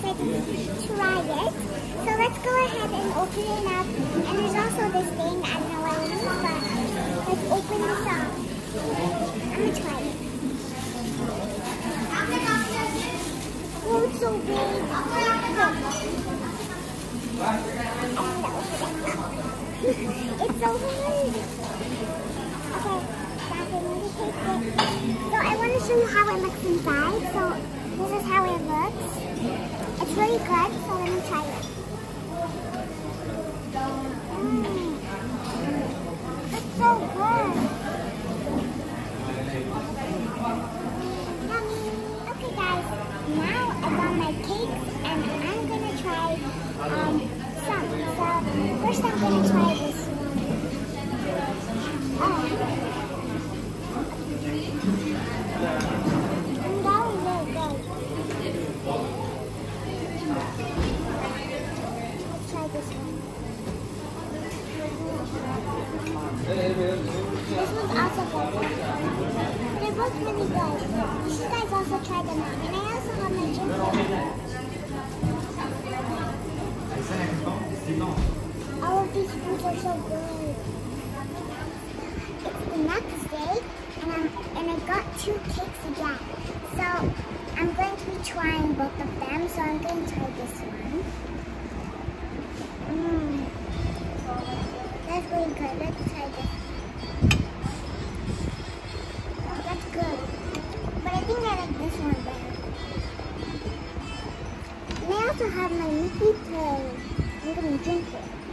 try it. So let's go ahead and open it up. And there's also this thing, I don't know what it is, but let's open this up. I'm gonna try it. Oh, it's so big. it's so hard. Okay. So I want to show you how it looks inside. So this is how it looks. Really good, so let me try it. Mm. It's so good. Yummy. Okay guys, now I got my cakes and I'm gonna try um, some. So first I'm gonna try This one's also good. They're both really good. Guys also try them out. And I also have my these foods so good. It's the next day, and, I'm, and I got two cakes again. So I'm going to be trying both of them. So I'm going to try this one. Mmm. That's really good. Also have my Mickey. I'm gonna drink it.